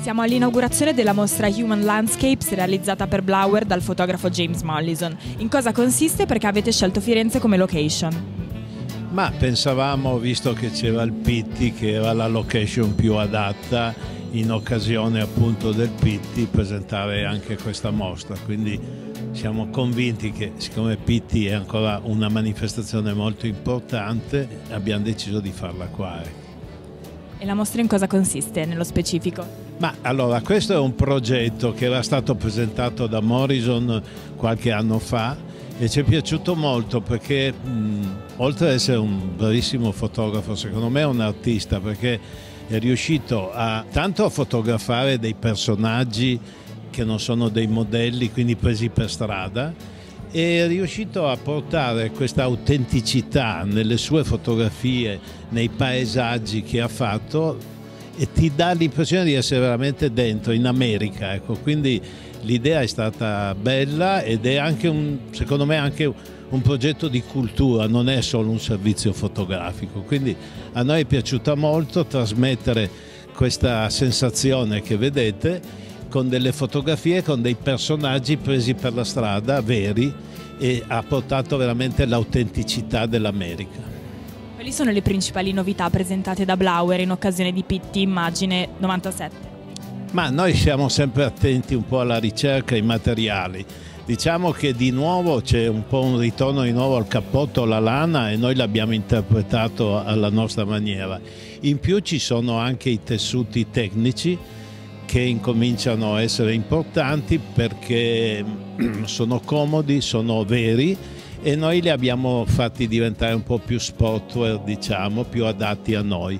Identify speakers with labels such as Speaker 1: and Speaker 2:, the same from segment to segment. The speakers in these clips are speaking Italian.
Speaker 1: Siamo all'inaugurazione della mostra Human Landscapes realizzata per Blower dal fotografo James Mollison. In cosa consiste e perché avete scelto Firenze come location?
Speaker 2: Ma pensavamo, visto che c'era il Pitti, che era la location più adatta in occasione appunto del Pitti, presentare anche questa mostra. Quindi siamo convinti che siccome Pitti è ancora una manifestazione molto importante, abbiamo deciso di farla qua. ecco.
Speaker 1: E la mostra in cosa consiste nello specifico?
Speaker 2: Ma allora, questo è un progetto che era stato presentato da Morrison qualche anno fa e ci è piaciuto molto perché mh, oltre ad essere un bravissimo fotografo, secondo me è un artista perché è riuscito a tanto a fotografare dei personaggi che non sono dei modelli, quindi presi per strada, e è riuscito a portare questa autenticità nelle sue fotografie, nei paesaggi che ha fatto e ti dà l'impressione di essere veramente dentro, in America. Ecco. Quindi l'idea è stata bella ed è anche un, secondo me anche un progetto di cultura, non è solo un servizio fotografico. Quindi a noi è piaciuta molto trasmettere questa sensazione che vedete con delle fotografie, con dei personaggi presi per la strada, veri, e ha portato veramente l'autenticità dell'America.
Speaker 1: Quali sono le principali novità presentate da Blower in occasione di Pitti Immagine 97?
Speaker 2: Ma noi siamo sempre attenti un po' alla ricerca, ai materiali. Diciamo che di nuovo c'è un po' un ritorno di nuovo al cappotto, alla lana e noi l'abbiamo interpretato alla nostra maniera. In più ci sono anche i tessuti tecnici che incominciano a essere importanti perché sono comodi, sono veri e noi li abbiamo fatti diventare un po' più sportwear, diciamo, più adatti a noi.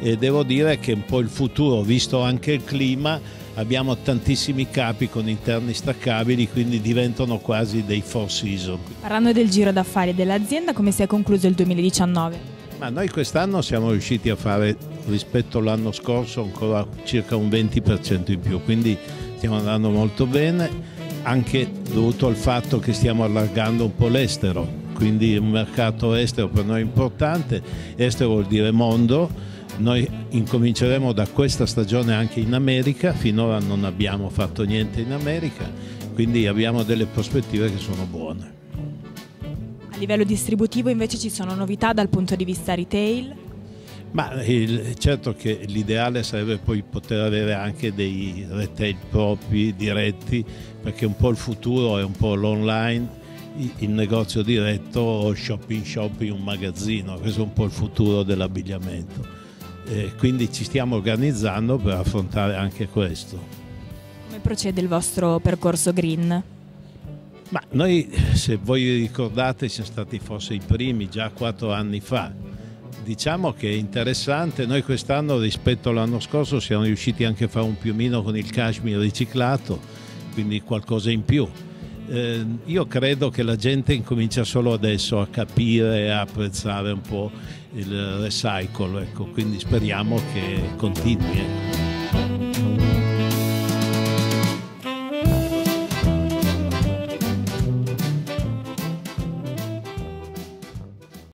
Speaker 2: E devo dire che un po' il futuro, visto anche il clima, abbiamo tantissimi capi con interni staccabili, quindi diventano quasi dei four season.
Speaker 1: Parlando del giro d'affari dell'azienda, come si è concluso il 2019?
Speaker 2: Ma noi quest'anno siamo riusciti a fare rispetto all'anno scorso ancora circa un 20% in più, quindi stiamo andando molto bene, anche dovuto al fatto che stiamo allargando un po' l'estero, quindi un mercato estero per noi importante, estero vuol dire mondo, noi incominceremo da questa stagione anche in America, finora non abbiamo fatto niente in America, quindi abbiamo delle prospettive che sono buone.
Speaker 1: A livello distributivo invece ci sono novità dal punto di vista retail?
Speaker 2: Ma il, certo che l'ideale sarebbe poi poter avere anche dei retail propri, diretti, perché un po' il futuro è un po' l'online, il negozio diretto o shop in shop in un magazzino, questo è un po' il futuro dell'abbigliamento. E quindi ci stiamo organizzando per affrontare anche questo.
Speaker 1: Come procede il vostro percorso green?
Speaker 2: Ma noi, se voi ricordate, siamo stati forse i primi già quattro anni fa. Diciamo che è interessante, noi quest'anno rispetto all'anno scorso siamo riusciti anche a fare un piumino con il cashmere riciclato, quindi qualcosa in più. Eh, io credo che la gente incomincia solo adesso a capire e a apprezzare un po' il recycle, ecco, quindi speriamo che continui. Ecco.